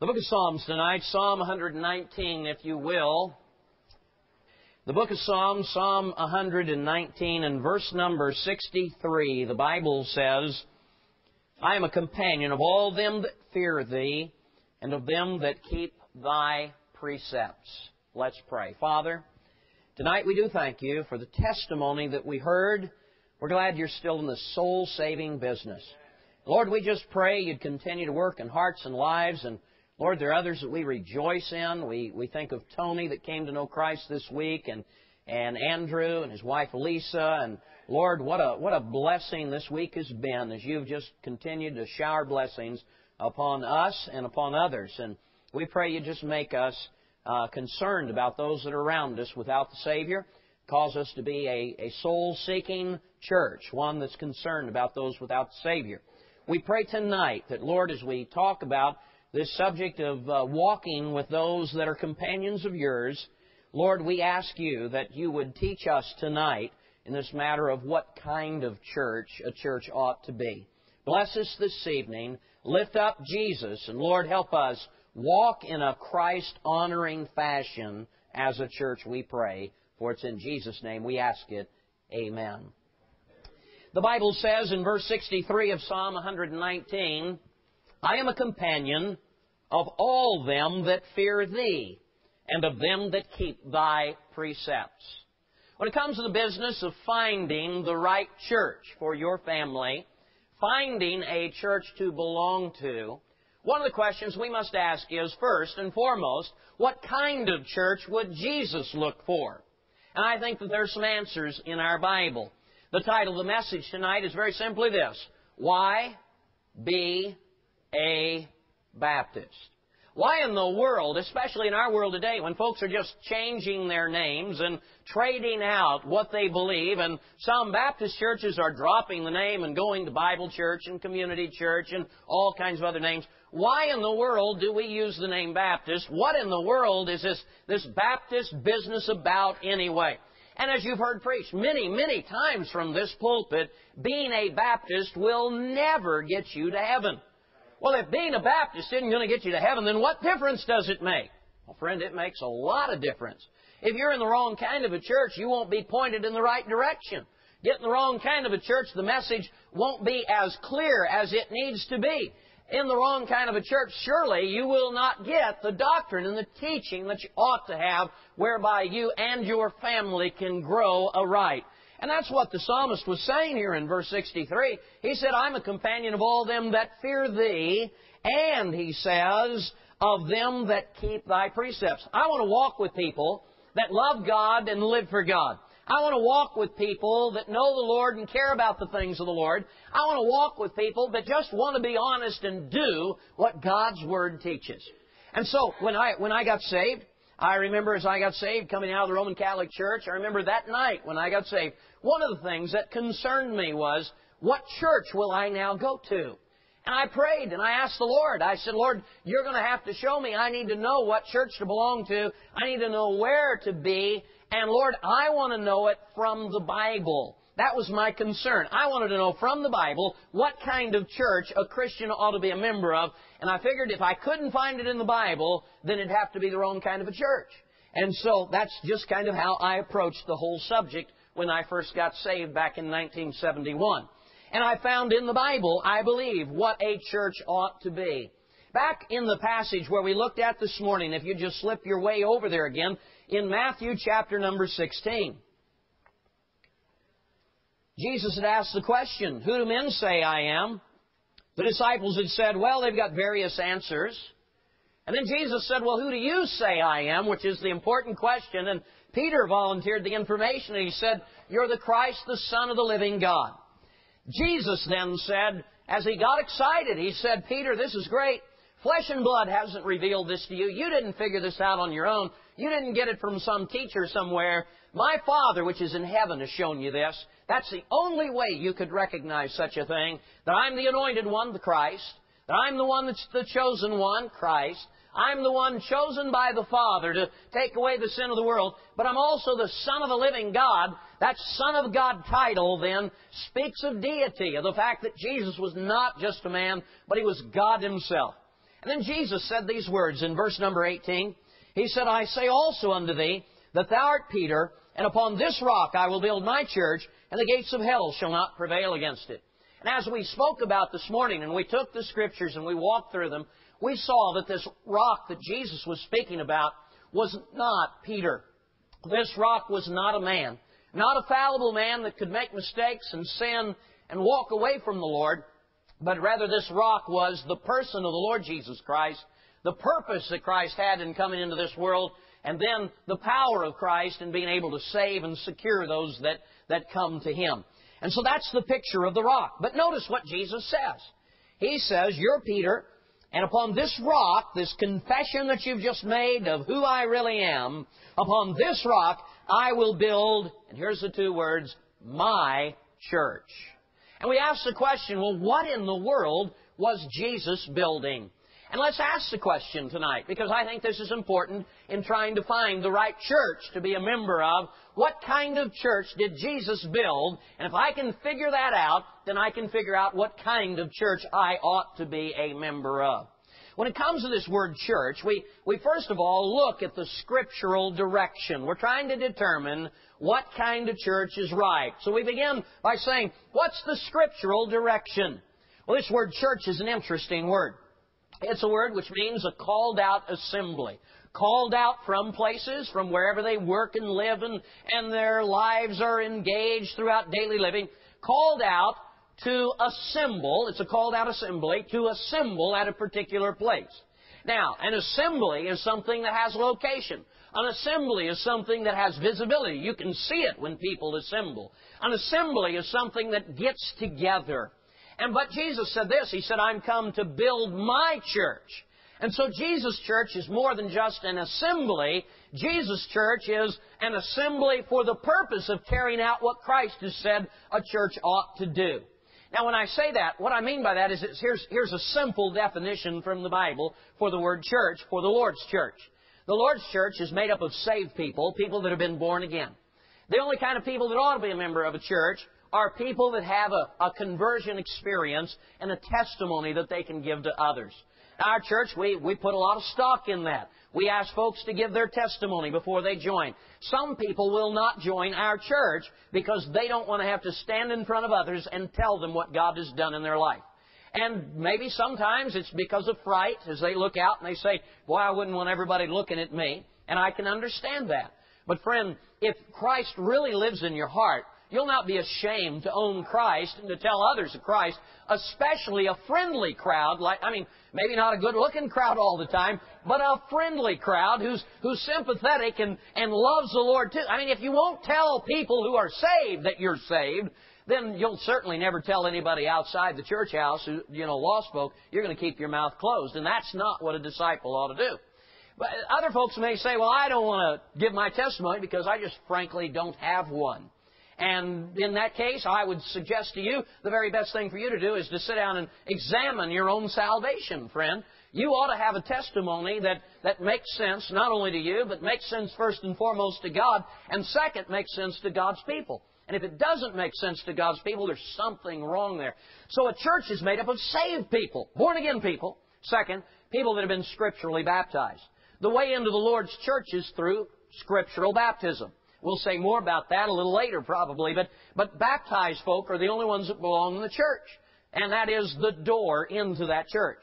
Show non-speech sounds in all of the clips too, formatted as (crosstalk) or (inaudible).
The book of Psalms tonight, Psalm 119, if you will. The book of Psalms, Psalm 119 and verse number 63, the Bible says, I am a companion of all them that fear thee, and of them that keep thy precepts. Let's pray. Father, tonight we do thank you for the testimony that we heard. We're glad you're still in the soul saving business. Lord, we just pray you'd continue to work in hearts and lives and Lord, there are others that we rejoice in. We, we think of Tony that came to know Christ this week and, and Andrew and his wife Lisa. And Lord, what a, what a blessing this week has been as you've just continued to shower blessings upon us and upon others. And we pray you just make us uh, concerned about those that are around us without the Savior. Cause us to be a, a soul seeking church, one that's concerned about those without the Savior. We pray tonight that, Lord, as we talk about this subject of uh, walking with those that are companions of yours, Lord, we ask you that you would teach us tonight in this matter of what kind of church a church ought to be. Bless us this evening. Lift up Jesus, and Lord, help us walk in a Christ honoring fashion as a church, we pray. For it's in Jesus' name we ask it. Amen. The Bible says in verse 63 of Psalm 119, I am a companion of all them that fear thee, and of them that keep thy precepts. When it comes to the business of finding the right church for your family, finding a church to belong to, one of the questions we must ask is first and foremost, what kind of church would Jesus look for? And I think that there's some answers in our Bible. The title of the message tonight is very simply this Why be a Baptist. Why in the world, especially in our world today, when folks are just changing their names and trading out what they believe, and some Baptist churches are dropping the name and going to Bible church and community church and all kinds of other names, why in the world do we use the name Baptist? What in the world is this, this Baptist business about anyway? And as you've heard preached many, many times from this pulpit, being a Baptist will never get you to heaven. Well, if being a Baptist isn't going to get you to heaven, then what difference does it make? Well, friend, it makes a lot of difference. If you're in the wrong kind of a church, you won't be pointed in the right direction. Get in the wrong kind of a church, the message won't be as clear as it needs to be. In the wrong kind of a church, surely you will not get the doctrine and the teaching that you ought to have whereby you and your family can grow aright. And that's what the psalmist was saying here in verse 63. He said, I'm a companion of all them that fear thee, and he says, of them that keep thy precepts. I want to walk with people that love God and live for God. I want to walk with people that know the Lord and care about the things of the Lord. I want to walk with people that just want to be honest and do what God's Word teaches. And so when I when I got saved, I remember as I got saved coming out of the Roman Catholic Church, I remember that night when I got saved, one of the things that concerned me was, what church will I now go to? And I prayed and I asked the Lord. I said, Lord, you're going to have to show me. I need to know what church to belong to. I need to know where to be. And Lord, I want to know it from the Bible. That was my concern. I wanted to know from the Bible what kind of church a Christian ought to be a member of. And I figured if I couldn't find it in the Bible, then it'd have to be the wrong kind of a church. And so that's just kind of how I approached the whole subject when I first got saved back in 1971. And I found in the Bible, I believe, what a church ought to be. Back in the passage where we looked at this morning, if you just slip your way over there again, in Matthew chapter number 16. Jesus had asked the question, Who do men say I am? The disciples had said, Well, they've got various answers. And then Jesus said, Well, who do you say I am? Which is the important question. And Peter volunteered the information and he said, You're the Christ, the Son of the living God. Jesus then said, as he got excited, he said, Peter, this is great. Flesh and blood hasn't revealed this to you. You didn't figure this out on your own. You didn't get it from some teacher somewhere. My Father, which is in heaven, has shown you this. That's the only way you could recognize such a thing. That I'm the anointed one, the Christ. That I'm the one that's the chosen one, Christ. I'm the one chosen by the Father to take away the sin of the world, but I'm also the Son of the living God. That Son of God title then speaks of deity, of the fact that Jesus was not just a man, but he was God himself. And then Jesus said these words in verse number 18. He said, I say also unto thee that thou art Peter, and upon this rock I will build my church, and the gates of hell shall not prevail against it. And as we spoke about this morning, and we took the scriptures and we walked through them, we saw that this rock that Jesus was speaking about was not Peter. This rock was not a man. Not a fallible man that could make mistakes and sin and walk away from the Lord, but rather this rock was the person of the Lord Jesus Christ, the purpose that Christ had in coming into this world, and then the power of Christ in being able to save and secure those that, that come to Him. And so that's the picture of the rock. But notice what Jesus says. He says, You're Peter, and upon this rock, this confession that you've just made of who I really am, upon this rock, I will build, and here's the two words, my church. And we ask the question, well, what in the world was Jesus building? And let's ask the question tonight, because I think this is important in trying to find the right church to be a member of. What kind of church did Jesus build? And if I can figure that out, then I can figure out what kind of church I ought to be a member of. When it comes to this word church, we, we first of all look at the scriptural direction. We're trying to determine what kind of church is right. So we begin by saying, what's the scriptural direction? Well, this word church is an interesting word. It's a word which means a called out assembly called out from places, from wherever they work and live and, and their lives are engaged throughout daily living, called out to assemble, it's a called out assembly, to assemble at a particular place. Now, an assembly is something that has location. An assembly is something that has visibility. You can see it when people assemble. An assembly is something that gets together. And but Jesus said this, He said, I'm come to build my church. And so Jesus' church is more than just an assembly. Jesus' church is an assembly for the purpose of carrying out what Christ has said a church ought to do. Now, when I say that, what I mean by that is here's, here's a simple definition from the Bible for the word church, for the Lord's church. The Lord's church is made up of saved people, people that have been born again. The only kind of people that ought to be a member of a church are people that have a, a conversion experience and a testimony that they can give to others. Our church, we, we put a lot of stock in that. We ask folks to give their testimony before they join. Some people will not join our church because they don't want to have to stand in front of others and tell them what God has done in their life. And maybe sometimes it's because of fright as they look out and they say, Boy, I wouldn't want everybody looking at me. And I can understand that. But friend, if Christ really lives in your heart, You'll not be ashamed to own Christ and to tell others of Christ, especially a friendly crowd, like, I mean, maybe not a good looking crowd all the time, but a friendly crowd who's, who's sympathetic and, and loves the Lord too. I mean, if you won't tell people who are saved that you're saved, then you'll certainly never tell anybody outside the church house, who, you know, lost folk, you're going to keep your mouth closed. And that's not what a disciple ought to do. But other folks may say, well, I don't want to give my testimony because I just frankly don't have one. And in that case, I would suggest to you the very best thing for you to do is to sit down and examine your own salvation, friend. You ought to have a testimony that, that makes sense not only to you, but makes sense first and foremost to God, and second, makes sense to God's people. And if it doesn't make sense to God's people, there's something wrong there. So a church is made up of saved people, born again people. Second, people that have been scripturally baptized. The way into the Lord's church is through scriptural baptism. We'll say more about that a little later probably, but, but baptized folk are the only ones that belong in the church. And that is the door into that church.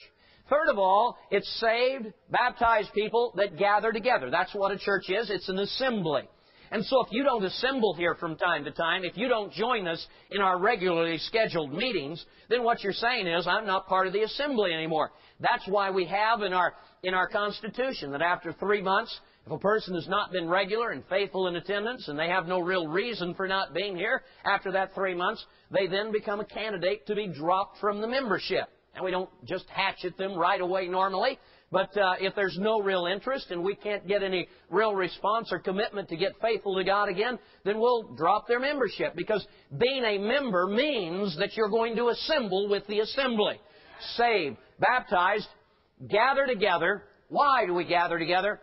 Third of all, it's saved, baptized people that gather together. That's what a church is. It's an assembly. And so if you don't assemble here from time to time, if you don't join us in our regularly scheduled meetings, then what you're saying is, I'm not part of the assembly anymore. That's why we have in our, in our Constitution that after three months, if a person has not been regular and faithful in attendance and they have no real reason for not being here, after that three months, they then become a candidate to be dropped from the membership. And we don't just hatchet them right away normally, but uh, if there's no real interest and we can't get any real response or commitment to get faithful to God again, then we'll drop their membership because being a member means that you're going to assemble with the assembly. Saved, baptized, gather together. Why do we gather together?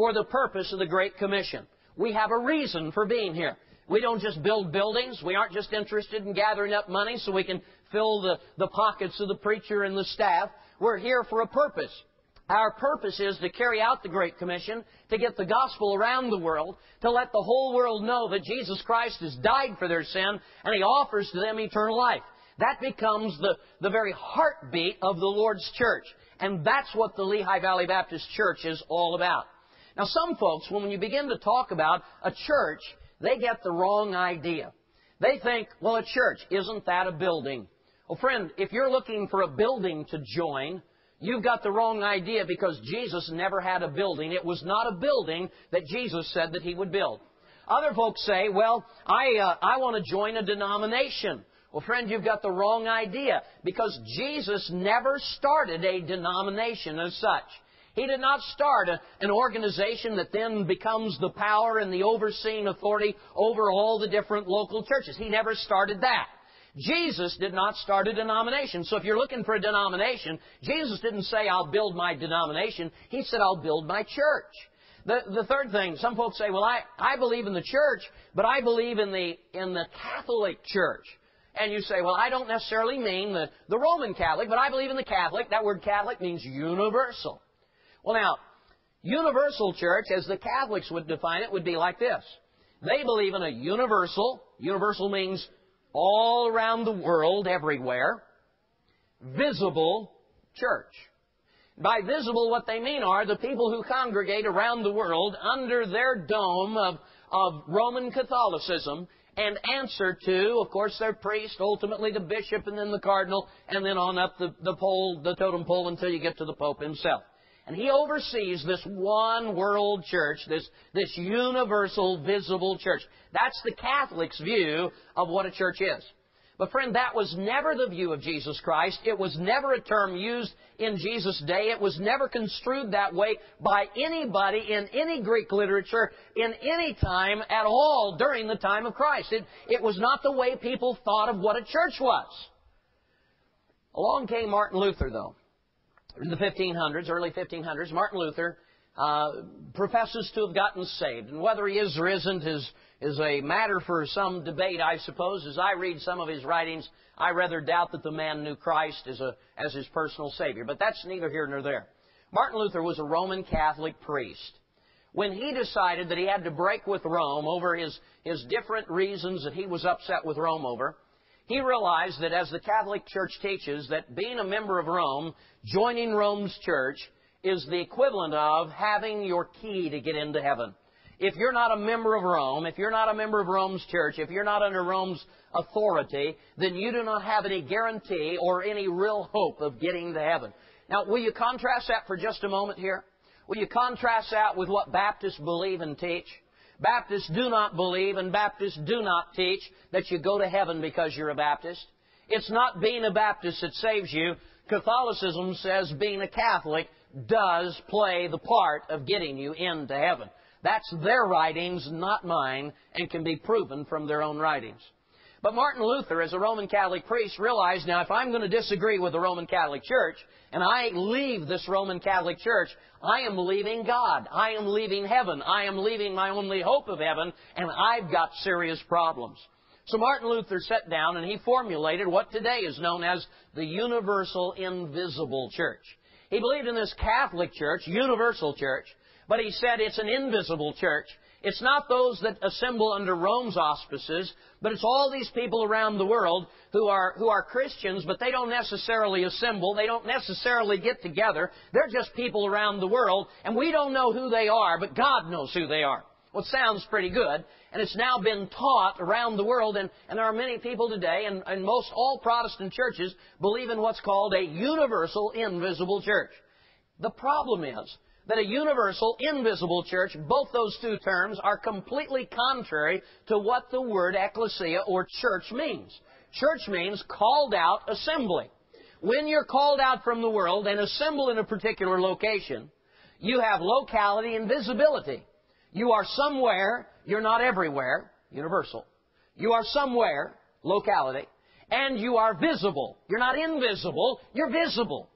For the purpose of the Great Commission. We have a reason for being here. We don't just build buildings. We aren't just interested in gathering up money so we can fill the, the pockets of the preacher and the staff. We're here for a purpose. Our purpose is to carry out the Great Commission, to get the gospel around the world, to let the whole world know that Jesus Christ has died for their sin and He offers to them eternal life. That becomes the, the very heartbeat of the Lord's church. And that's what the Lehigh Valley Baptist Church is all about. Now, some folks, when you begin to talk about a church, they get the wrong idea. They think, well, a church, isn't that a building? Well, friend, if you're looking for a building to join, You've got the wrong idea because Jesus never had a building. It was not a building that Jesus said that he would build. Other folks say, well, I, uh, I want to join a denomination. Well, friend, you've got the wrong idea because Jesus never started a denomination as such. He did not start a, an organization that then becomes the power and the overseeing authority over all the different local churches. He never started that. Jesus did not start a denomination. So if you're looking for a denomination, Jesus didn't say, I'll build my denomination. He said, I'll build my church. The, the third thing, some folks say, well, I, I believe in the church, but I believe in the, in the Catholic Church. And you say, well, I don't necessarily mean the, the Roman Catholic, but I believe in the Catholic. That word Catholic means universal. Well, now, universal church, as the Catholics would define it, would be like this. They believe in a universal, universal means all around the world, everywhere, visible church. By visible, what they mean are the people who congregate around the world under their dome of, of Roman Catholicism and answer to, of course, their priest, ultimately the bishop, and then the cardinal, and then on up the, the pole, the totem pole, until you get to the Pope himself. And he oversees this one world church, this, this universal visible church. That's the Catholic's view of what a church is. But friend, that was never the view of Jesus Christ. It was never a term used in Jesus' day. It was never construed that way by anybody in any Greek literature in any time at all during the time of Christ. It, it was not the way people thought of what a church was. Along came Martin Luther, though. In the 1500s, early 1500s, Martin Luther uh, professes to have gotten saved. And whether he is or isn't is is a matter for some debate, I suppose. As I read some of his writings, I rather doubt that the man knew Christ as, a, as his personal Savior. But that's neither here nor there. Martin Luther was a Roman Catholic priest. When he decided that he had to break with Rome over his, his different reasons that he was upset with Rome over, he realized that as the Catholic Church teaches, that being a member of Rome, joining Rome's church, is the equivalent of having your key to get into heaven if you're not a member of Rome, if you're not a member of Rome's church, if you're not under Rome's authority, then you do not have any guarantee or any real hope of getting to heaven. Now, will you contrast that for just a moment here? Will you contrast that with what Baptists believe and teach? Baptists do not believe and Baptists do not teach that you go to heaven because you're a Baptist. It's not being a Baptist that saves you. Catholicism says being a Catholic does play the part of getting you into heaven. That's their writings, not mine, and can be proven from their own writings. But Martin Luther, as a Roman Catholic priest, realized now if I'm going to disagree with the Roman Catholic Church and I leave this Roman Catholic Church, I am leaving God. I am leaving heaven. I am leaving my only hope of heaven, and I've got serious problems. So Martin Luther sat down and he formulated what today is known as the Universal Invisible Church. He believed in this Catholic Church, Universal Church, but he said it's an invisible church. It's not those that assemble under Rome's auspices, but it's all these people around the world who are, who are Christians, but they don't necessarily assemble. They don't necessarily get together. They're just people around the world, and we don't know who they are, but God knows who they are. Well, it sounds pretty good, and it's now been taught around the world, and, and there are many people today, and, and most all Protestant churches believe in what's called a universal invisible church. The problem is, that a universal, invisible church, both those two terms are completely contrary to what the word ecclesia or church means. Church means called out assembly. When you're called out from the world and assemble in a particular location, you have locality and visibility. You are somewhere, you're not everywhere, universal. You are somewhere, locality, and you are visible. You're not invisible, you're visible.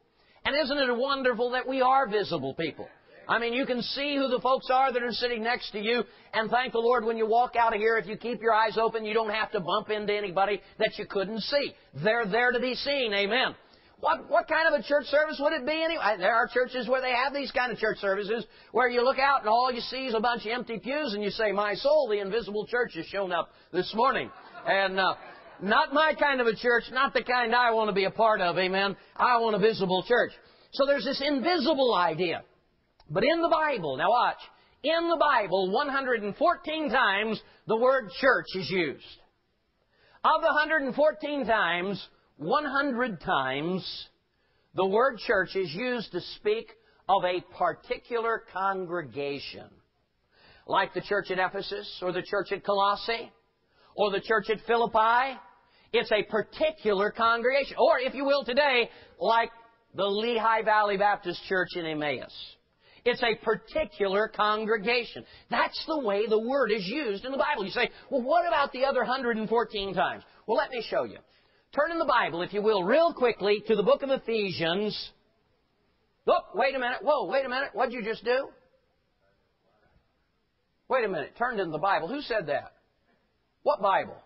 And isn't it wonderful that we are visible people? I mean, you can see who the folks are that are sitting next to you, and thank the Lord when you walk out of here, if you keep your eyes open, you don't have to bump into anybody that you couldn't see. They're there to be seen. Amen. What, what kind of a church service would it be anyway? There are churches where they have these kind of church services where you look out and all you see is a bunch of empty pews and you say, my soul, the invisible church has shown up this morning. And, uh, not my kind of a church, not the kind I want to be a part of, amen. I want a visible church. So there's this invisible idea. But in the Bible, now watch, in the Bible, 114 times the word church is used. Of the 114 times, 100 times the word church is used to speak of a particular congregation. Like the church at Ephesus, or the church at Colossae, or the church at Philippi. It's a particular congregation. Or, if you will, today, like the Lehigh Valley Baptist Church in Emmaus. It's a particular congregation. That's the way the word is used in the Bible. You say, well, what about the other 114 times? Well, let me show you. Turn in the Bible, if you will, real quickly to the book of Ephesians. Look, wait a minute. Whoa, wait a minute. What'd you just do? Wait a minute. Turned in the Bible. Who said that? What Bible?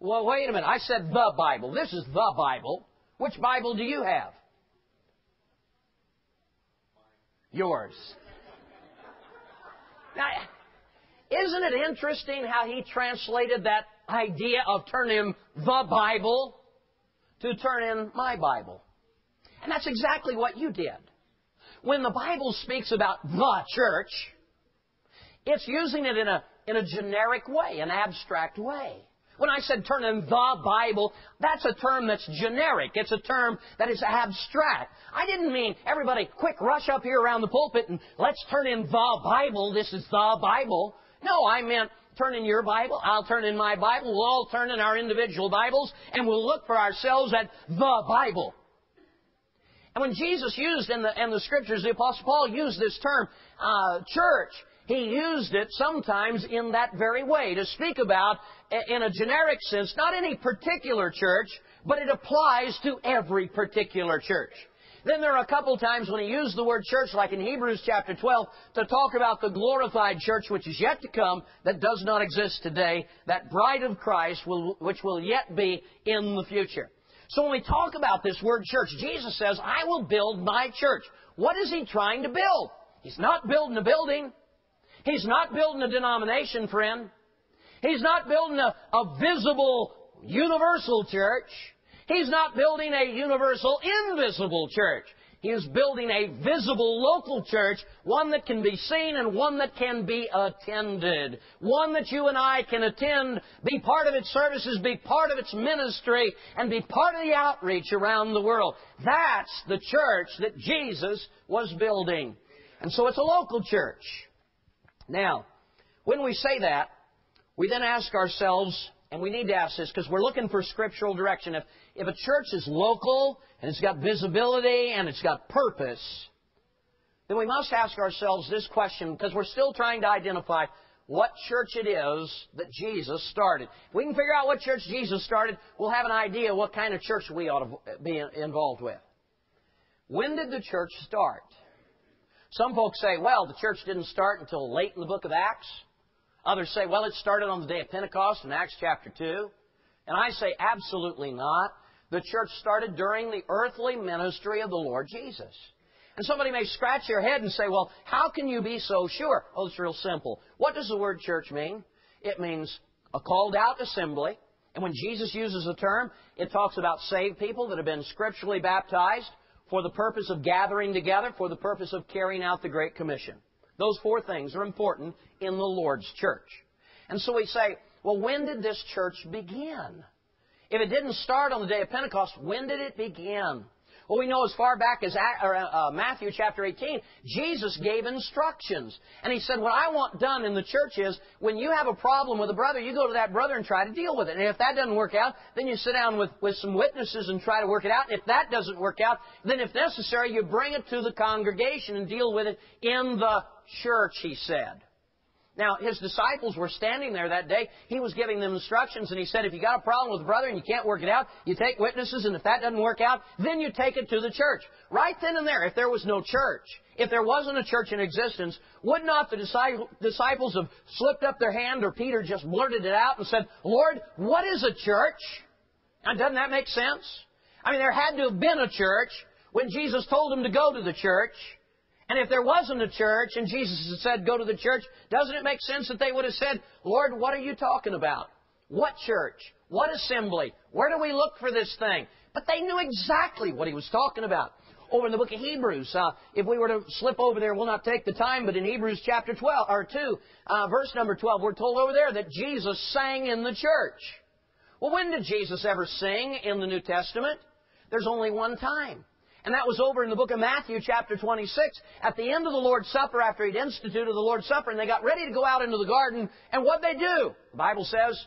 Well, wait a minute. I said the Bible. This is the Bible. Which Bible do you have? yours. Now, isn't it interesting how he translated that idea of turn in the Bible to turn in my Bible? And that's exactly what you did. When the Bible speaks about the church, it's using it in a, in a generic way, an abstract way. When I said turn in the Bible, that's a term that's generic. It's a term that is abstract. I didn't mean everybody quick rush up here around the pulpit and let's turn in the Bible. This is the Bible. No, I meant turn in your Bible. I'll turn in my Bible. We'll all turn in our individual Bibles and we'll look for ourselves at the Bible. And when Jesus used in the, in the scriptures, the Apostle Paul used this term, uh, church, he used it sometimes in that very way to speak about, in a generic sense, not any particular church, but it applies to every particular church. Then there are a couple times when he used the word church, like in Hebrews chapter 12, to talk about the glorified church which is yet to come, that does not exist today, that bride of Christ will, which will yet be in the future. So when we talk about this word church, Jesus says, I will build my church. What is he trying to build? He's not building a building. He's not building a denomination, friend. He's not building a, a visible universal church. He's not building a universal invisible church. He is building a visible local church, one that can be seen and one that can be attended. One that you and I can attend, be part of its services, be part of its ministry, and be part of the outreach around the world. That's the church that Jesus was building. And so it's a local church. Now, when we say that, we then ask ourselves, and we need to ask this because we're looking for scriptural direction. If, if a church is local and it's got visibility and it's got purpose, then we must ask ourselves this question because we're still trying to identify what church it is that Jesus started. If we can figure out what church Jesus started, we'll have an idea what kind of church we ought to be involved with. When did the church start? Some folks say, well, the church didn't start until late in the book of Acts. Others say, well, it started on the day of Pentecost in Acts chapter 2. And I say, absolutely not. The church started during the earthly ministry of the Lord Jesus. And somebody may scratch their head and say, well, how can you be so sure? Oh, it's real simple. What does the word church mean? It means a called out assembly. And when Jesus uses the term, it talks about saved people that have been scripturally baptized for the purpose of gathering together, for the purpose of carrying out the Great Commission. Those four things are important in the Lord's church. And so we say, well, when did this church begin? If it didn't start on the day of Pentecost, when did it begin? Well, we know as far back as uh, Matthew chapter 18, Jesus gave instructions. And he said, What I want done in the church is when you have a problem with a brother, you go to that brother and try to deal with it. And if that doesn't work out, then you sit down with, with some witnesses and try to work it out. And If that doesn't work out, then if necessary, you bring it to the congregation and deal with it in the church, he said. Now, his disciples were standing there that day. He was giving them instructions, and he said, if you got a problem with a brother and you can't work it out, you take witnesses, and if that doesn't work out, then you take it to the church. Right then and there, if there was no church, if there wasn't a church in existence, would not the disciples have slipped up their hand, or Peter just blurted it out and said, Lord, what is a church? Now, doesn't that make sense? I mean, there had to have been a church when Jesus told them to go to the church. And if there wasn't a church and Jesus had said, go to the church, doesn't it make sense that they would have said, Lord, what are you talking about? What church? What assembly? Where do we look for this thing? But they knew exactly what he was talking about. Over in the book of Hebrews, uh, if we were to slip over there, we'll not take the time, but in Hebrews chapter 12, or 2, uh, verse number 12, we're told over there that Jesus sang in the church. Well, when did Jesus ever sing in the New Testament? There's only one time. And that was over in the book of Matthew, chapter 26, at the end of the Lord's Supper, after he'd instituted the Lord's Supper, and they got ready to go out into the garden, and what they do? The Bible says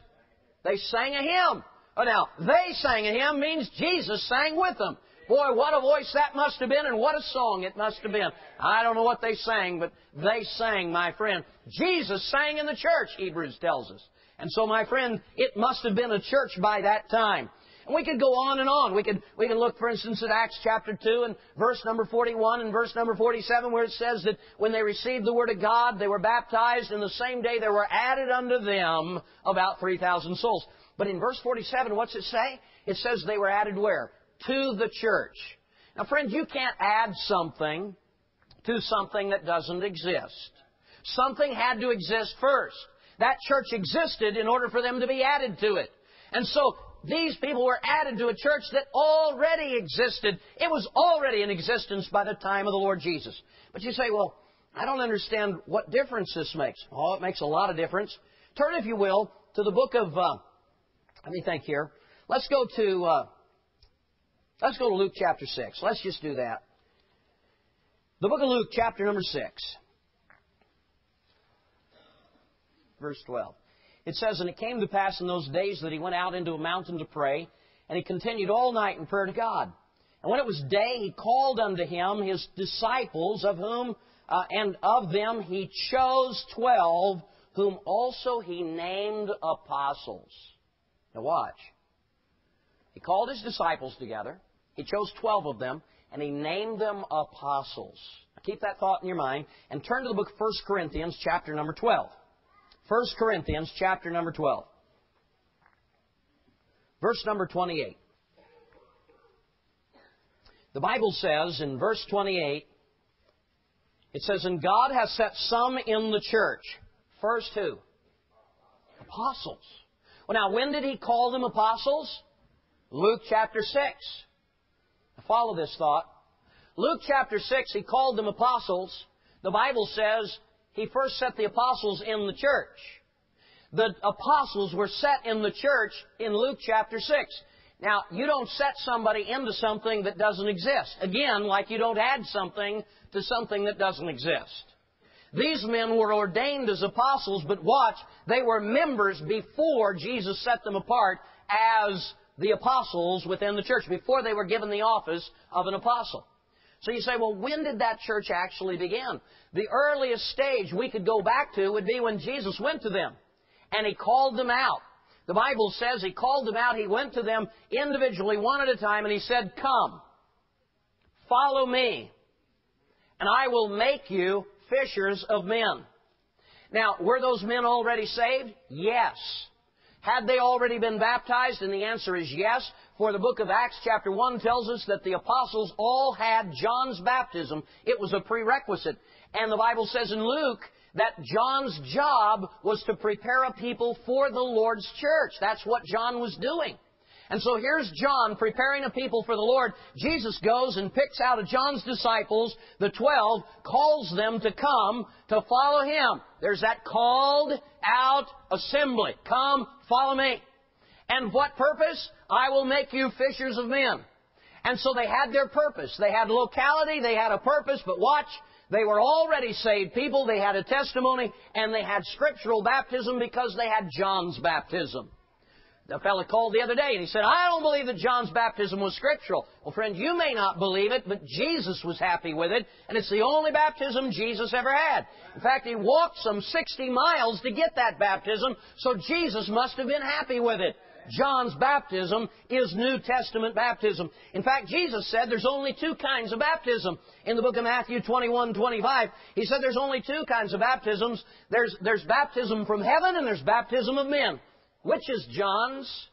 they sang a hymn. Oh, now, they sang a hymn means Jesus sang with them. Boy, what a voice that must have been, and what a song it must have been. I don't know what they sang, but they sang, my friend. Jesus sang in the church, Hebrews tells us. And so, my friend, it must have been a church by that time. And we could go on and on. We could, we could look, for instance, at Acts chapter 2 and verse number 41 and verse number 47 where it says that when they received the Word of God, they were baptized, and the same day there were added unto them about 3,000 souls. But in verse 47, what's it say? It says they were added where? To the church. Now, friends, you can't add something to something that doesn't exist. Something had to exist first. That church existed in order for them to be added to it. And so these people were added to a church that already existed. It was already in existence by the time of the Lord Jesus. But you say, well, I don't understand what difference this makes. Oh, it makes a lot of difference. Turn, if you will, to the book of, uh, let me think here. Let's go to, uh, let's go to Luke chapter 6. Let's just do that. The book of Luke, chapter number 6, verse 12. It says, And it came to pass in those days that he went out into a mountain to pray, and he continued all night in prayer to God. And when it was day, he called unto him his disciples, of whom, uh, and of them he chose twelve, whom also he named apostles. Now watch. He called his disciples together. He chose twelve of them, and he named them apostles. Now keep that thought in your mind, and turn to the book of 1 Corinthians, chapter number 12. 1 Corinthians chapter number 12. Verse number 28. The Bible says in verse 28, it says, And God has set some in the church. First who? Apostles. Well, now, when did he call them apostles? Luke chapter 6. Now, follow this thought. Luke chapter 6, he called them apostles. The Bible says he first set the apostles in the church. The apostles were set in the church in Luke chapter 6. Now, you don't set somebody into something that doesn't exist. Again, like you don't add something to something that doesn't exist. These men were ordained as apostles, but watch, they were members before Jesus set them apart as the apostles within the church, before they were given the office of an apostle. So you say, well, when did that church actually begin? The earliest stage we could go back to would be when Jesus went to them and he called them out. The Bible says he called them out, he went to them individually, one at a time, and he said, Come, follow me, and I will make you fishers of men. Now, were those men already saved? Yes. Had they already been baptized? And the answer is yes. For the book of Acts chapter 1 tells us that the apostles all had John's baptism. It was a prerequisite. And the Bible says in Luke that John's job was to prepare a people for the Lord's church. That's what John was doing. And so here's John preparing a people for the Lord. Jesus goes and picks out of John's disciples, the twelve, calls them to come to follow him. There's that called out assembly. Come, follow me. And what purpose? I will make you fishers of men. And so they had their purpose. They had locality, they had a purpose, but watch, they were already saved people, they had a testimony, and they had scriptural baptism because they had John's baptism. A fellow called the other day and he said, I don't believe that John's baptism was scriptural. Well, friend, you may not believe it, but Jesus was happy with it, and it's the only baptism Jesus ever had. In fact, he walked some 60 miles to get that baptism, so Jesus must have been happy with it. John's baptism is New Testament baptism. In fact, Jesus said there's only two kinds of baptism. In the book of Matthew 21, 25, he said there's only two kinds of baptisms. There's, there's baptism from heaven and there's baptism of men. Which is John's?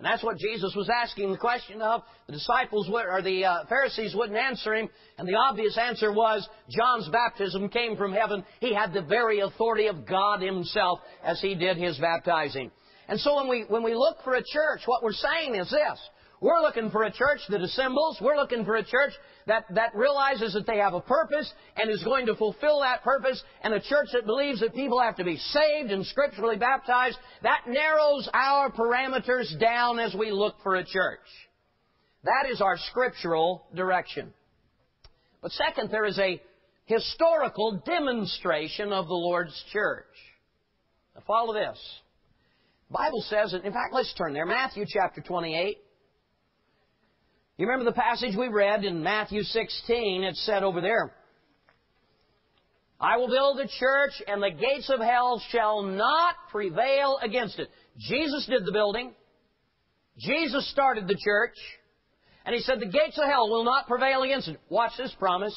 And that's what Jesus was asking the question of. The disciples would, or the uh, Pharisees wouldn't answer him, and the obvious answer was John's baptism came from heaven. He had the very authority of God Himself as he did his baptizing. And so when we when we look for a church, what we're saying is this: we're looking for a church that assembles. We're looking for a church that, that realizes that they have a purpose and is going to fulfill that purpose, and a church that believes that people have to be saved and scripturally baptized. That narrows our parameters down as we look for a church. That is our scriptural direction. But second, there is a historical demonstration of the Lord's church. Now follow this. Bible says, in fact, let's turn there. Matthew chapter 28. You remember the passage we read in Matthew 16? It said over there, I will build a church and the gates of hell shall not prevail against it. Jesus did the building. Jesus started the church. And he said the gates of hell will not prevail against it. Watch this promise.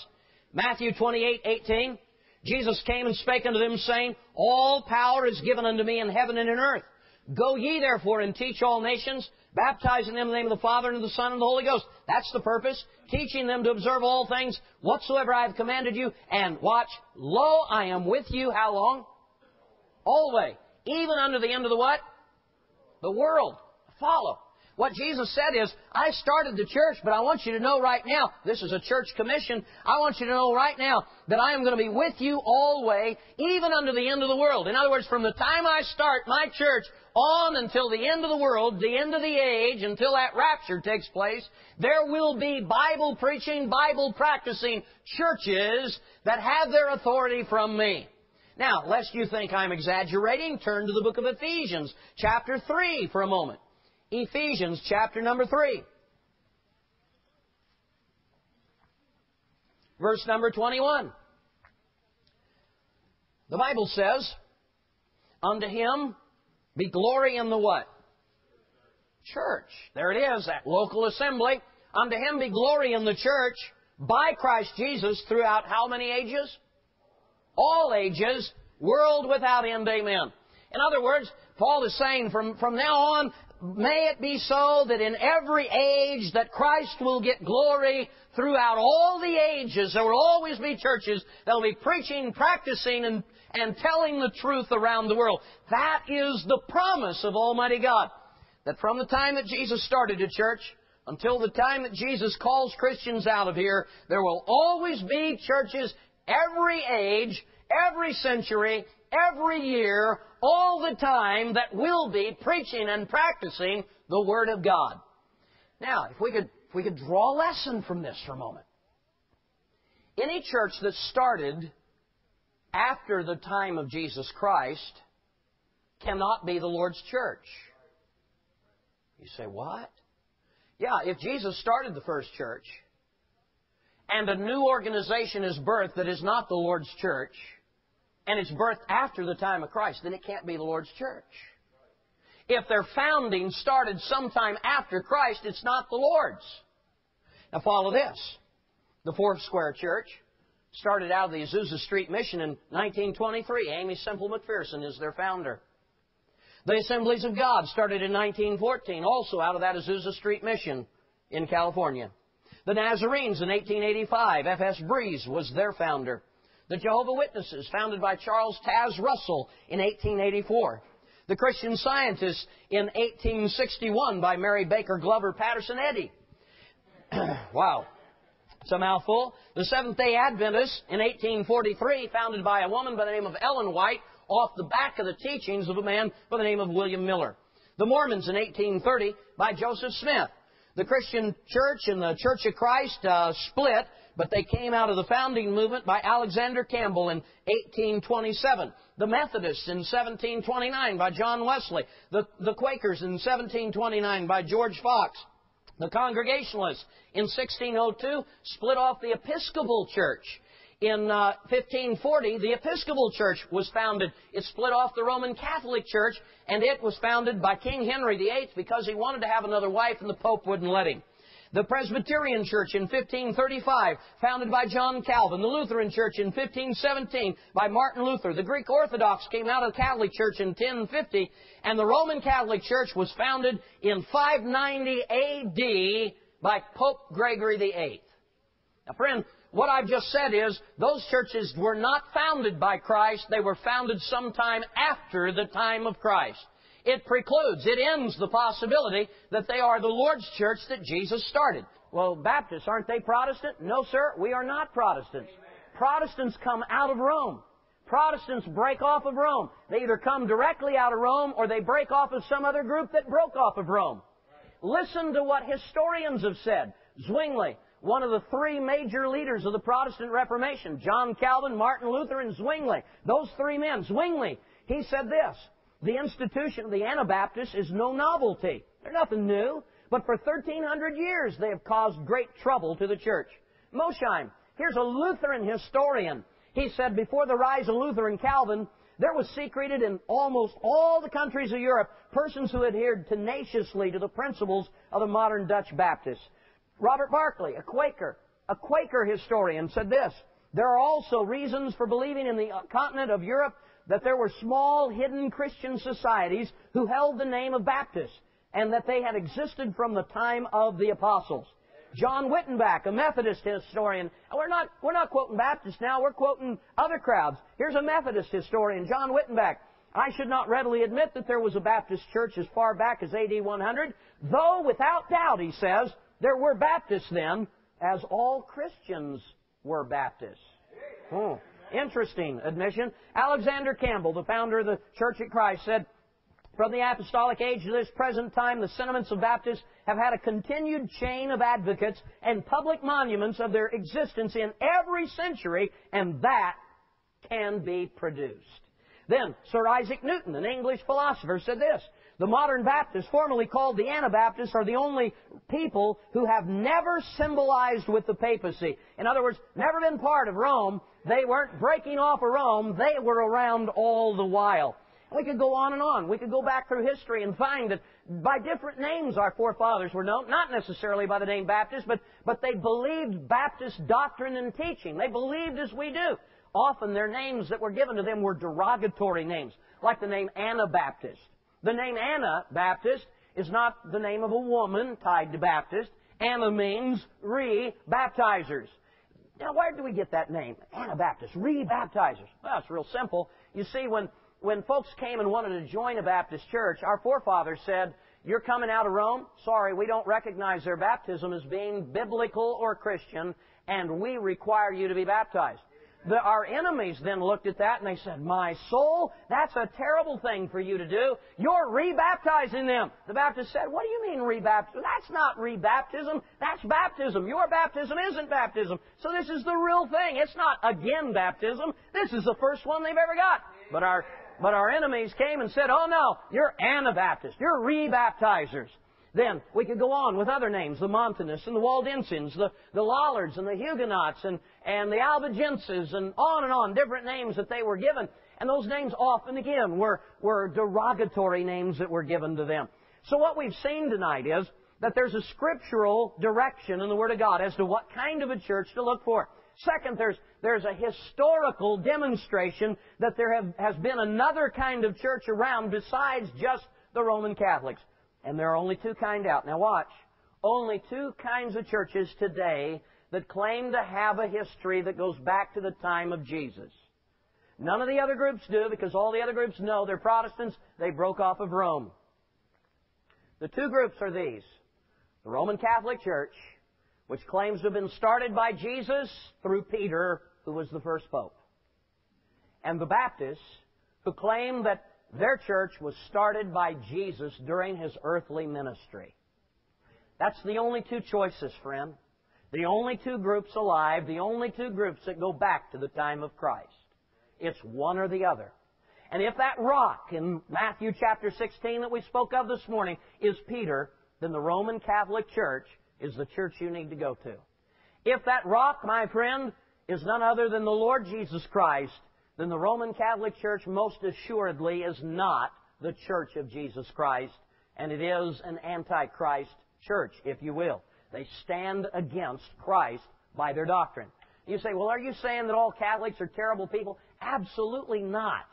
Matthew 28, 18. Jesus came and spake unto them saying, All power is given unto me in heaven and in earth. Go ye therefore and teach all nations, baptizing them in the name of the Father and of the Son and of the Holy Ghost. That's the purpose. Teaching them to observe all things whatsoever I have commanded you. And watch, lo, I am with you how long? Always. Even unto the end of the what? The world. Follow. What Jesus said is, I started the church, but I want you to know right now, this is a church commission, I want you to know right now that I am going to be with you always, even unto the end of the world. In other words, from the time I start my church on until the end of the world, the end of the age, until that rapture takes place, there will be Bible preaching, Bible practicing churches that have their authority from me. Now, lest you think I'm exaggerating, turn to the book of Ephesians, chapter 3 for a moment. Ephesians chapter number 3. Verse number 21. The Bible says, Unto him be glory in the what? Church. There it is, that local assembly. Unto him be glory in the church by Christ Jesus throughout how many ages? All ages, world without end, amen. In other words, Paul is saying from, from now on, may it be so that in every age that Christ will get glory throughout all the ages. There will always be churches that will be preaching, practicing, and, and telling the truth around the world. That is the promise of Almighty God. That from the time that Jesus started a church until the time that Jesus calls Christians out of here, there will always be churches every age, every century, every year, all the time that will be preaching and practicing the Word of God. Now, if we could, if we could draw a lesson from this for a moment. Any church that started after the time of Jesus Christ cannot be the Lord's church. You say, what? Yeah, if Jesus started the first church and a new organization is birthed that is not the Lord's church, and it's birthed after the time of Christ, then it can't be the Lord's church. If their founding started sometime after Christ, it's not the Lord's. Now follow this. The Foursquare Church started out of the Azusa Street Mission in 1923. Aimee Semple McPherson is their founder. The Assemblies of God started in 1914, also out of that Azusa Street Mission in California. The Nazarenes in 1885, F.S. Bresee was their founder. The Jehovah Witnesses, founded by Charles Taze Russell in 1884. The Christian Scientists in 1861 by Mary Baker Glover Patterson Eddy. (clears throat) wow. It's a mouthful. The Seventh day Adventists in 1843, founded by a woman by the name of Ellen White, off the back of the teachings of a man by the name of William Miller. The Mormons in 1830 by Joseph Smith. The Christian Church and the Church of Christ uh, split but they came out of the founding movement by Alexander Campbell in 1827. The Methodists in 1729 by John Wesley. The, the Quakers in 1729 by George Fox. The Congregationalists in 1602 split off the Episcopal Church. In uh, 1540, the Episcopal Church was founded. It split off the Roman Catholic Church, and it was founded by King Henry VIII because he wanted to have another wife and the Pope wouldn't let him. The Presbyterian Church in 1535, founded by John Calvin. The Lutheran Church in 1517 by Martin Luther. The Greek Orthodox came out of the Catholic Church in 1050. And the Roman Catholic Church was founded in 590 AD by Pope Gregory VIII. Now, friend, what I've just said is those churches were not founded by Christ. They were founded sometime after the time of Christ. It precludes, it ends the possibility that they are the Lord's church that Jesus started. Well, Baptists, aren't they Protestant? No, sir, we are not Protestants. Protestants come out of Rome. Protestants break off of Rome. They either come directly out of Rome or they break off of some other group that broke off of Rome. Listen to what historians have said. Zwingli, one of the three major leaders of the Protestant Reformation, John Calvin, Martin Luther, and Zwingli. Those three men. Zwingli, he said this, the institution of the Anabaptists is no novelty. They're nothing new. But for 1300 years they have caused great trouble to the church. Mosheim, here's a Lutheran historian. He said before the rise of Luther and Calvin, there was secreted in almost all the countries of Europe persons who adhered tenaciously to the principles of the modern Dutch Baptists. Robert Barclay, a Quaker, a Quaker historian, said this There are also reasons for believing in the continent of Europe that there were small hidden Christian societies who held the name of Baptists and that they had existed from the time of the apostles. John Wittenbach, a Methodist historian. We're not, we're not quoting Baptists now, we're quoting other crowds. Here's a Methodist historian, John Wittenbach. I should not readily admit that there was a Baptist church as far back as AD 100, though without doubt, he says, there were Baptists then, as all Christians were Baptists. Oh, interesting admission. Alexander Campbell, the founder of the Church of Christ, said, from the apostolic age to this present time, the sentiments of Baptists have had a continued chain of advocates and public monuments of their existence in every century, and that can be produced. Then, Sir Isaac Newton, an English philosopher, said this the modern Baptists, formerly called the Anabaptists, are the only people who have never symbolized with the papacy. In other words, never been part of Rome. They weren't breaking off of Rome. They were around all the while. We could go on and on. We could go back through history and find that by different names our forefathers were known, not necessarily by the name Baptist, but, but they believed Baptist doctrine and teaching. They believed as we do. Often their names that were given to them were derogatory names, like the name Anabaptist. The name Anna Baptist is not the name of a woman tied to Baptist. Anna means re-baptizers. Now, where do we get that name? Anabaptist, re-baptizers. Well, it's real simple. You see, when, when folks came and wanted to join a Baptist church, our forefathers said, you're coming out of Rome? Sorry, we don't recognize their baptism as being biblical or Christian, and we require you to be baptized. The, our enemies then looked at that and they said, My soul, that's a terrible thing for you to do. You're rebaptizing them. The Baptist said, What do you mean rebaptism? That's not rebaptism. That's baptism. Your baptism isn't baptism. So this is the real thing. It's not again baptism. This is the first one they've ever got. But our, but our enemies came and said, Oh no, you're Anabaptist. You're rebaptizers. Then we could go on with other names, the Montanists and the Waldensians, the, the Lollards and the Huguenots and, and the Albigenses and on and on, different names that they were given. And those names often, again, were, were derogatory names that were given to them. So what we've seen tonight is that there's a scriptural direction in the Word of God as to what kind of a church to look for. Second, there's, there's a historical demonstration that there have, has been another kind of church around besides just the Roman Catholics. And there are only two kind out. Now watch. Only two kinds of churches today that claim to have a history that goes back to the time of Jesus. None of the other groups do because all the other groups know they're Protestants. They broke off of Rome. The two groups are these. The Roman Catholic Church, which claims to have been started by Jesus through Peter, who was the first pope. And the Baptists, who claim that their church was started by Jesus during his earthly ministry. That's the only two choices, friend. The only two groups alive, the only two groups that go back to the time of Christ. It's one or the other. And if that rock in Matthew chapter 16 that we spoke of this morning is Peter, then the Roman Catholic Church is the church you need to go to. If that rock, my friend, is none other than the Lord Jesus Christ, then the Roman Catholic Church most assuredly is not the Church of Jesus Christ, and it is an Antichrist church, if you will. They stand against Christ by their doctrine. You say, well, are you saying that all Catholics are terrible people? Absolutely not.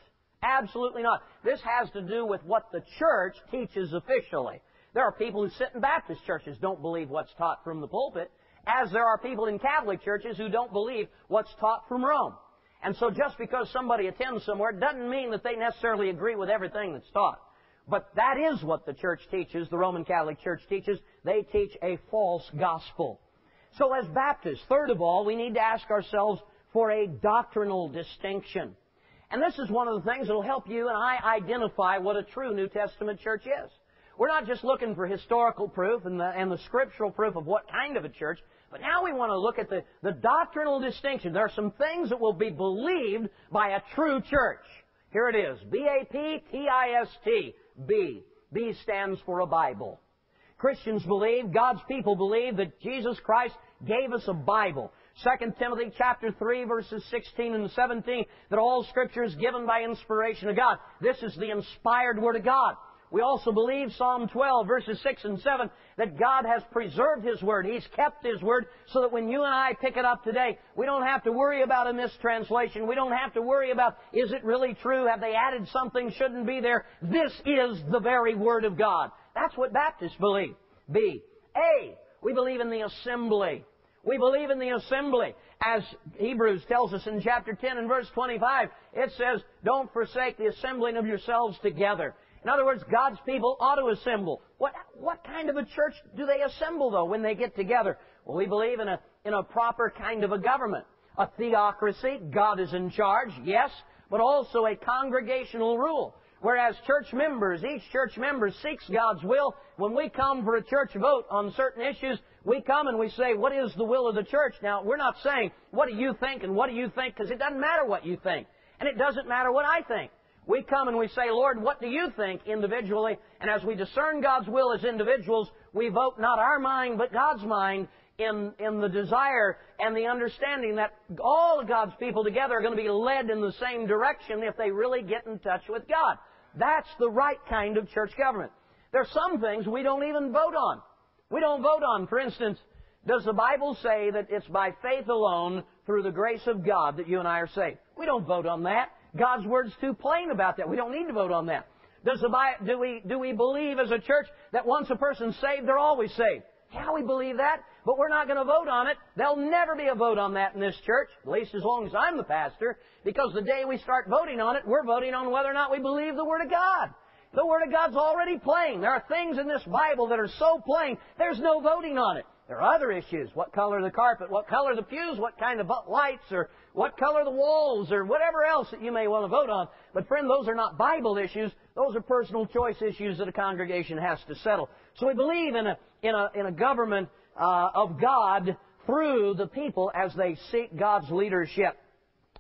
Absolutely not. This has to do with what the church teaches officially. There are people who sit in Baptist churches don't believe what's taught from the pulpit, as there are people in Catholic churches who don't believe what's taught from Rome. And so just because somebody attends somewhere doesn't mean that they necessarily agree with everything that's taught. But that is what the church teaches, the Roman Catholic Church teaches. They teach a false gospel. So as Baptists, third of all, we need to ask ourselves for a doctrinal distinction. And this is one of the things that will help you and I identify what a true New Testament church is. We're not just looking for historical proof and the, and the scriptural proof of what kind of a church, but now we want to look at the, the doctrinal distinction. There are some things that will be believed by a true church. Here it is. B-A-P-T-I-S-T. B. B stands for a Bible. Christians believe, God's people believe that Jesus Christ gave us a Bible. 2 Timothy chapter 3 verses 16 and 17 that all scripture is given by inspiration of God. This is the inspired word of God. We also believe Psalm 12 verses 6 and 7 that God has preserved His Word. He's kept His Word so that when you and I pick it up today, we don't have to worry about a mistranslation. We don't have to worry about, is it really true? Have they added something shouldn't be there? This is the very Word of God. That's what Baptists believe. B. A. We believe in the assembly. We believe in the assembly. As Hebrews tells us in chapter 10 and verse 25, it says, don't forsake the assembling of yourselves together. In other words, God's people ought to assemble. What, what kind of a church do they assemble, though, when they get together? Well, we believe in a, in a proper kind of a government. A theocracy, God is in charge, yes, but also a congregational rule. Whereas church members, each church member seeks God's will. When we come for a church vote on certain issues, we come and we say, what is the will of the church? Now, we're not saying, what do you think and what do you think? Because it doesn't matter what you think. And it doesn't matter what I think. We come and we say, Lord, what do you think individually? And as we discern God's will as individuals, we vote not our mind, but God's mind in, in the desire and the understanding that all of God's people together are going to be led in the same direction if they really get in touch with God. That's the right kind of church government. There are some things we don't even vote on. We don't vote on, for instance, does the Bible say that it's by faith alone, through the grace of God, that you and I are saved? We don't vote on that. God's Word's too plain about that. We don't need to vote on that. Does the do we, do we believe as a church that once a person's saved, they're always saved? Yeah, we believe that, but we're not going to vote on it. There'll never be a vote on that in this church, at least as long as I'm the pastor, because the day we start voting on it, we're voting on whether or not we believe the Word of God. The Word of God's already plain. There are things in this Bible that are so plain, there's no voting on it. There are other issues. What color the carpet? What color the pews? What kind of lights? Or what color the walls? Or whatever else that you may want to vote on. But friend, those are not Bible issues. Those are personal choice issues that a congregation has to settle. So we believe in a, in a, in a government uh, of God through the people as they seek God's leadership.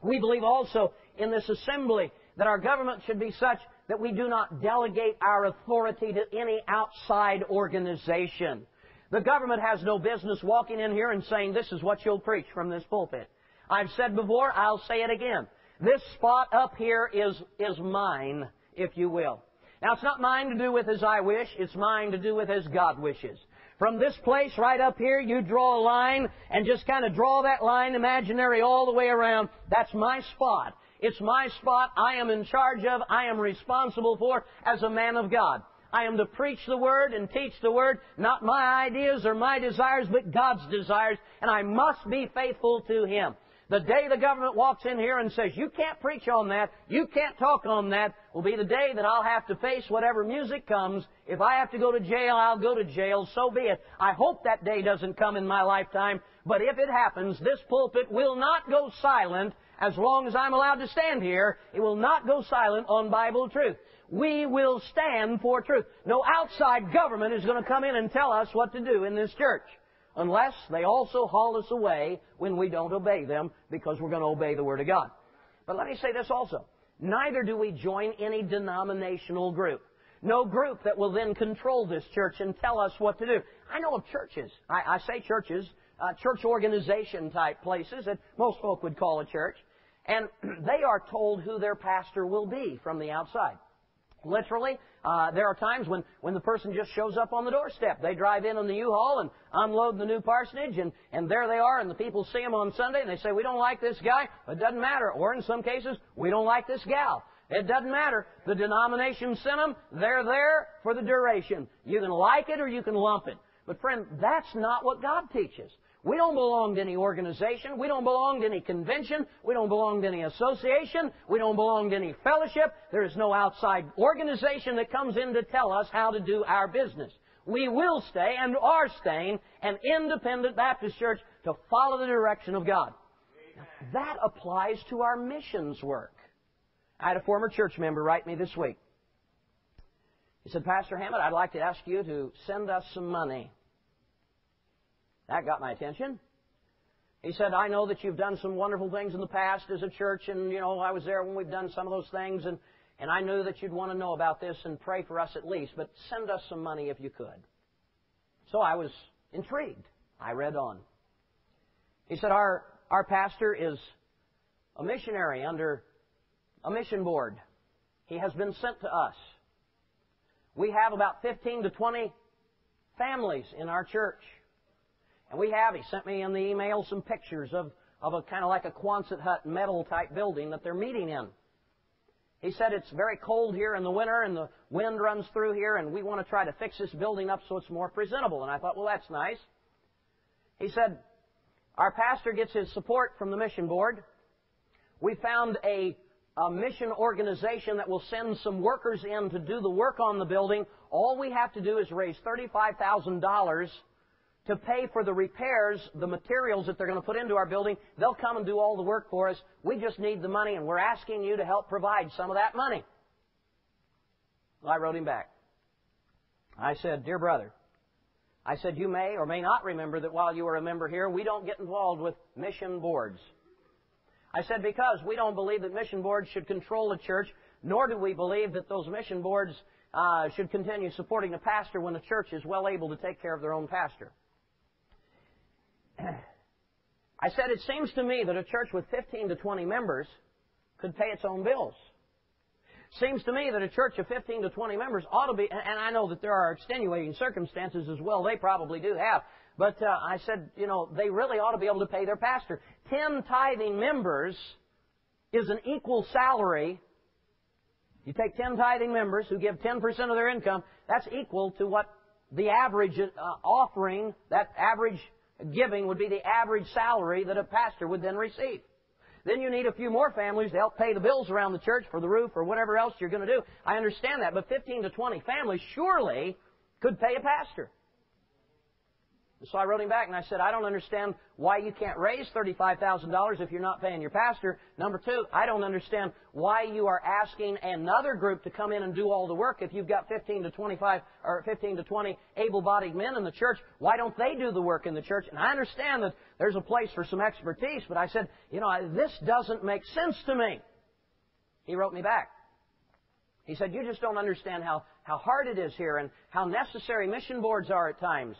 We believe also in this assembly that our government should be such that we do not delegate our authority to any outside organization. The government has no business walking in here and saying, this is what you'll preach from this pulpit. I've said before, I'll say it again. This spot up here is, is mine, if you will. Now, it's not mine to do with as I wish, it's mine to do with as God wishes. From this place right up here, you draw a line and just kind of draw that line imaginary all the way around. That's my spot. It's my spot I am in charge of, I am responsible for as a man of God. I am to preach the Word and teach the Word, not my ideas or my desires, but God's desires, and I must be faithful to Him. The day the government walks in here and says, you can't preach on that, you can't talk on that, will be the day that I'll have to face whatever music comes. If I have to go to jail, I'll go to jail, so be it. I hope that day doesn't come in my lifetime, but if it happens, this pulpit will not go silent as long as I'm allowed to stand here. It will not go silent on Bible truth we will stand for truth. No outside government is going to come in and tell us what to do in this church. Unless they also haul us away when we don't obey them because we're going to obey the Word of God. But let me say this also. Neither do we join any denominational group. No group that will then control this church and tell us what to do. I know of churches. I, I say churches, uh, church organization type places that most folk would call a church. And (clears throat) they are told who their pastor will be from the outside. Literally, uh, there are times when, when the person just shows up on the doorstep. They drive in on the U-Haul and unload the new parsonage, and, and there they are, and the people see them on Sunday, and they say, we don't like this guy. It doesn't matter. Or in some cases, we don't like this gal. It doesn't matter. The denomination sent them. They're there for the duration. You can like it or you can lump it. But friend, that's not what God teaches. We don't belong to any organization. We don't belong to any convention. We don't belong to any association. We don't belong to any fellowship. There is no outside organization that comes in to tell us how to do our business. We will stay and are staying an independent Baptist church to follow the direction of God. that applies to our missions work. I had a former church member write me this week. He said, Pastor Hammett, I'd like to ask you to send us some money. That got my attention. He said, I know that you've done some wonderful things in the past as a church, and, you know, I was there when we've done some of those things, and, and I knew that you'd want to know about this and pray for us at least, but send us some money if you could. So I was intrigued. I read on. He said, Our, our pastor is a missionary under a mission board. He has been sent to us. We have about 15 to 20 families in our church. And we have, he sent me in the email some pictures of, of a kind of like a Quonset hut metal type building that they're meeting in. He said it's very cold here in the winter and the wind runs through here and we want to try to fix this building up so it's more presentable. And I thought, well, that's nice. He said, our pastor gets his support from the mission board. We found a a mission organization that will send some workers in to do the work on the building. All we have to do is raise $35,000 to pay for the repairs, the materials that they're going to put into our building. They'll come and do all the work for us. We just need the money, and we're asking you to help provide some of that money. Well, I wrote him back. I said, Dear brother, I said, you may or may not remember that while you were a member here, we don't get involved with mission boards. I said, because we don't believe that mission boards should control the church, nor do we believe that those mission boards uh, should continue supporting a pastor when the church is well able to take care of their own pastor. (clears throat) I said, it seems to me that a church with 15 to 20 members could pay its own bills. Seems to me that a church of 15 to 20 members ought to be, and I know that there are extenuating circumstances as well, they probably do have, but uh, I said, you know, they really ought to be able to pay their pastor. Ten tithing members is an equal salary. You take ten tithing members who give 10% of their income, that's equal to what the average uh, offering, that average giving would be the average salary that a pastor would then receive. Then you need a few more families to help pay the bills around the church for the roof or whatever else you're going to do. I understand that, but 15 to 20 families surely could pay a pastor. So I wrote him back and I said, I don't understand why you can't raise $35,000 if you're not paying your pastor. Number two, I don't understand why you are asking another group to come in and do all the work if you've got 15 to 25 or 15 to 20 able-bodied men in the church. Why don't they do the work in the church? And I understand that there's a place for some expertise, but I said, you know, this doesn't make sense to me. He wrote me back. He said, you just don't understand how, how hard it is here and how necessary mission boards are at times.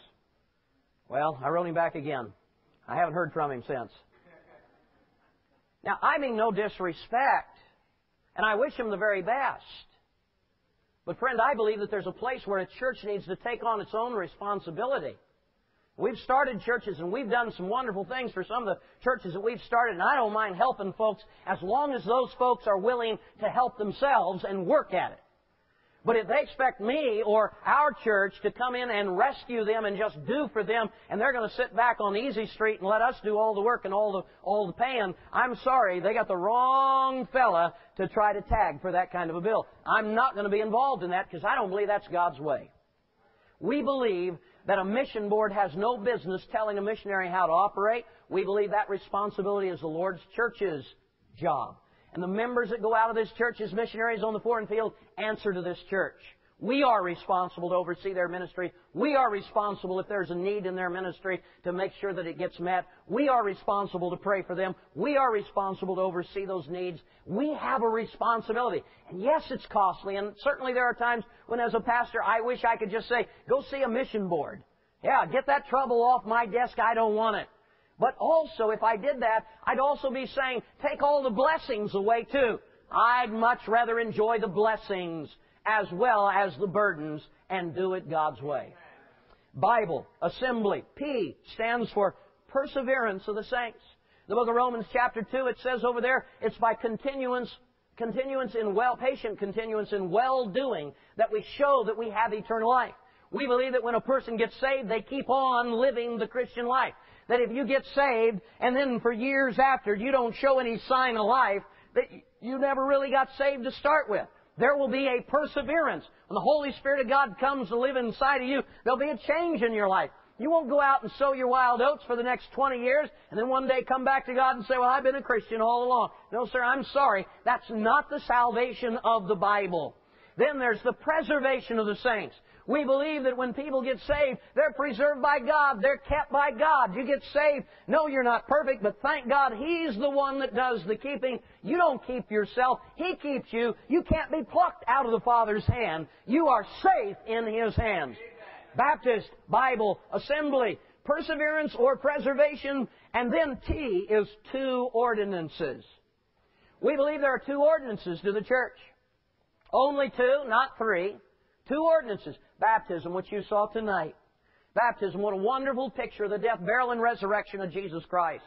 Well, I wrote him back again. I haven't heard from him since. Now, I mean no disrespect, and I wish him the very best. But, friend, I believe that there's a place where a church needs to take on its own responsibility. We've started churches and we've done some wonderful things for some of the churches that we've started, and I don't mind helping folks as long as those folks are willing to help themselves and work at it. But if they expect me or our church to come in and rescue them and just do for them, and they're going to sit back on easy street and let us do all the work and all the all the paying, I'm sorry, they got the wrong fella to try to tag for that kind of a bill. I'm not going to be involved in that because I don't believe that's God's way. We believe that a mission board has no business telling a missionary how to operate. We believe that responsibility is the Lord's church's job. And the members that go out of this church as missionaries on the foreign field answer to this church. We are responsible to oversee their ministry. We are responsible if there's a need in their ministry to make sure that it gets met. We are responsible to pray for them. We are responsible to oversee those needs. We have a responsibility. And yes, it's costly. And certainly there are times when as a pastor, I wish I could just say, go see a mission board. Yeah, get that trouble off my desk. I don't want it. But also, if I did that, I'd also be saying, take all the blessings away too. I'd much rather enjoy the blessings as well as the burdens and do it God's way. Bible, assembly. P stands for perseverance of the saints. The book of Romans chapter 2, it says over there, it's by continuance, continuance in well, patient continuance in well doing that we show that we have eternal life. We believe that when a person gets saved, they keep on living the Christian life. That if you get saved and then for years after you don't show any sign of life, that you never really got saved to start with. There will be a perseverance. When the Holy Spirit of God comes to live inside of you, there'll be a change in your life. You won't go out and sow your wild oats for the next 20 years and then one day come back to God and say, well, I've been a Christian all along. No, sir, I'm sorry. That's not the salvation of the Bible. Then there's the preservation of the saints. We believe that when people get saved, they're preserved by God. They're kept by God. You get saved. No, you're not perfect, but thank God He's the one that does the keeping. You don't keep yourself. He keeps you. You can't be plucked out of the Father's hand. You are safe in His hands. Baptist, Bible, assembly, perseverance or preservation, and then T is two ordinances. We believe there are two ordinances to the church. Only two, not three. Two ordinances. Baptism, which you saw tonight. Baptism, what a wonderful picture of the death, burial, and resurrection of Jesus Christ.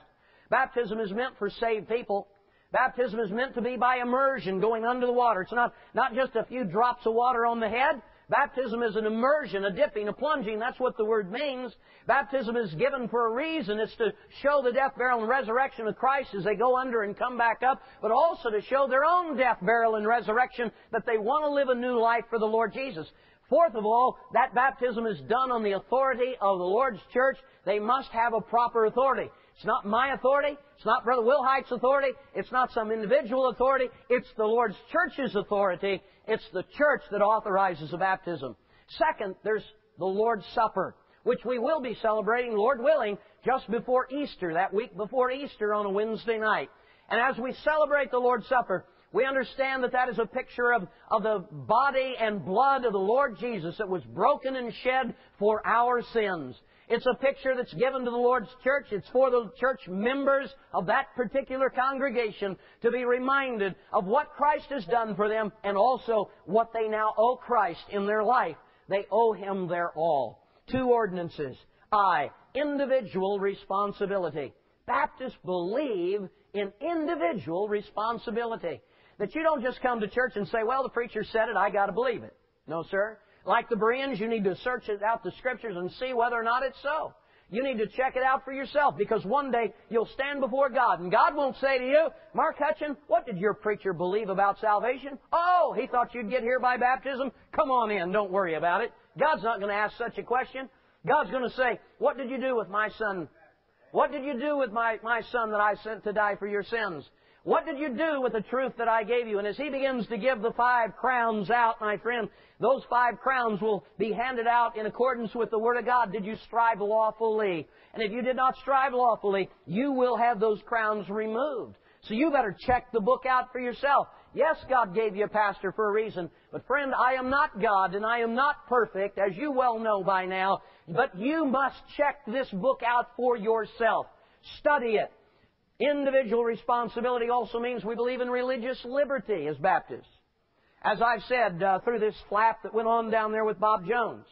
Baptism is meant for saved people. Baptism is meant to be by immersion, going under the water. It's not, not just a few drops of water on the head. Baptism is an immersion, a dipping, a plunging. That's what the word means. Baptism is given for a reason. It's to show the death, burial, and resurrection of Christ as they go under and come back up, but also to show their own death, burial, and resurrection that they want to live a new life for the Lord Jesus. Fourth of all, that baptism is done on the authority of the Lord's church. They must have a proper authority. It's not my authority. It's not Brother Wilhite's authority. It's not some individual authority. It's the Lord's church's authority. It's the church that authorizes a baptism. Second, there's the Lord's Supper, which we will be celebrating, Lord willing, just before Easter, that week before Easter on a Wednesday night. And as we celebrate the Lord's Supper, we understand that that is a picture of, of the body and blood of the Lord Jesus that was broken and shed for our sins. It's a picture that's given to the Lord's church. It's for the church members of that particular congregation to be reminded of what Christ has done for them and also what they now owe Christ in their life. They owe Him their all. Two ordinances. I, individual responsibility. Baptists believe in individual responsibility. That you don't just come to church and say, well, the preacher said it, I gotta believe it. No, sir. Like the Bereans, you need to search out the Scriptures and see whether or not it's so. You need to check it out for yourself because one day you'll stand before God and God won't say to you, Mark Hutchin, what did your preacher believe about salvation? Oh, he thought you'd get here by baptism? Come on in, don't worry about it. God's not going to ask such a question. God's going to say, what did you do with my son? What did you do with my, my son that I sent to die for your sins? What did you do with the truth that I gave you? And as he begins to give the five crowns out, my friend, those five crowns will be handed out in accordance with the Word of God. Did you strive lawfully? And if you did not strive lawfully, you will have those crowns removed. So you better check the book out for yourself. Yes, God gave you a pastor for a reason. But friend, I am not God and I am not perfect, as you well know by now. But you must check this book out for yourself. Study it. Individual responsibility also means we believe in religious liberty as Baptists. As I've said uh, through this flap that went on down there with Bob Jones,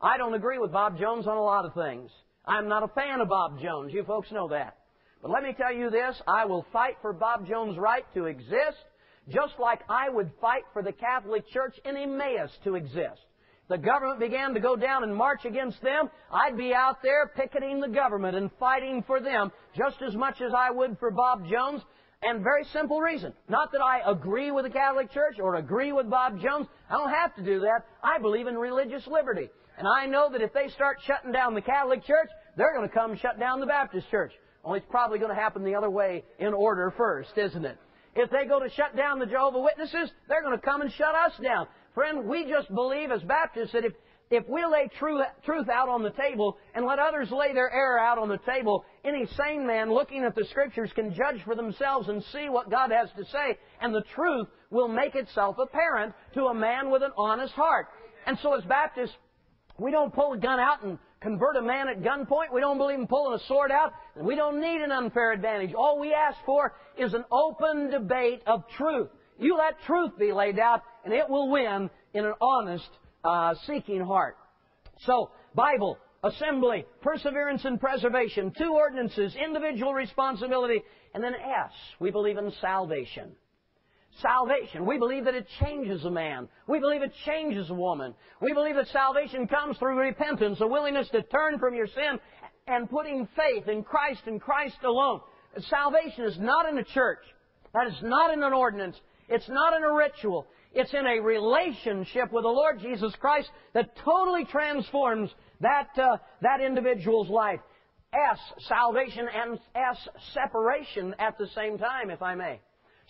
I don't agree with Bob Jones on a lot of things. I'm not a fan of Bob Jones. You folks know that. But let me tell you this, I will fight for Bob Jones' right to exist, just like I would fight for the Catholic Church in Emmaus to exist the government began to go down and march against them, I'd be out there picketing the government and fighting for them just as much as I would for Bob Jones. And very simple reason. Not that I agree with the Catholic Church or agree with Bob Jones. I don't have to do that. I believe in religious liberty. And I know that if they start shutting down the Catholic Church, they're going to come shut down the Baptist Church. Only it's probably going to happen the other way in order first, isn't it? If they go to shut down the Jehovah Witnesses, they're going to come and shut us down. Friend, we just believe as Baptists that if, if we lay true, truth out on the table and let others lay their error out on the table, any sane man looking at the Scriptures can judge for themselves and see what God has to say, and the truth will make itself apparent to a man with an honest heart. And so as Baptists, we don't pull a gun out and convert a man at gunpoint. We don't believe in pulling a sword out. And we don't need an unfair advantage. All we ask for is an open debate of truth. You let truth be laid out, and it will win in an honest, uh, seeking heart. So, Bible, assembly, perseverance and preservation, two ordinances, individual responsibility, and then S, we believe in salvation. Salvation. We believe that it changes a man. We believe it changes a woman. We believe that salvation comes through repentance, a willingness to turn from your sin and putting faith in Christ and Christ alone. Salvation is not in a church. That is not in an ordinance. It's not in a ritual. It's in a relationship with the Lord Jesus Christ that totally transforms that, uh, that individual's life. S, salvation, and S, separation at the same time, if I may.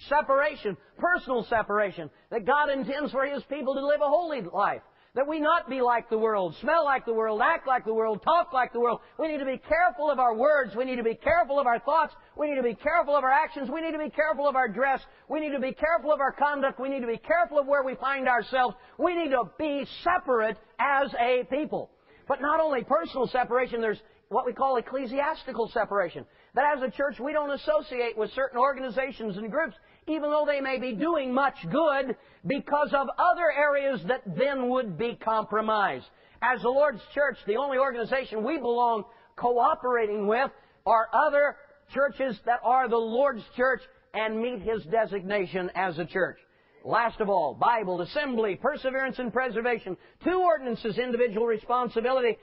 Separation, personal separation, that God intends for His people to live a holy life. That we not be like the world, smell like the world, act like the world, talk like the world. We need to be careful of our words. We need to be careful of our thoughts. We need to be careful of our actions. We need to be careful of our dress. We need to be careful of our conduct. We need to be careful of where we find ourselves. We need to be separate as a people. But not only personal separation, there's what we call ecclesiastical separation. That as a church, we don't associate with certain organizations and groups even though they may be doing much good, because of other areas that then would be compromised. As the Lord's church, the only organization we belong cooperating with are other churches that are the Lord's church and meet His designation as a church. Last of all, Bible, assembly, perseverance and preservation, two ordinances, individual responsibility,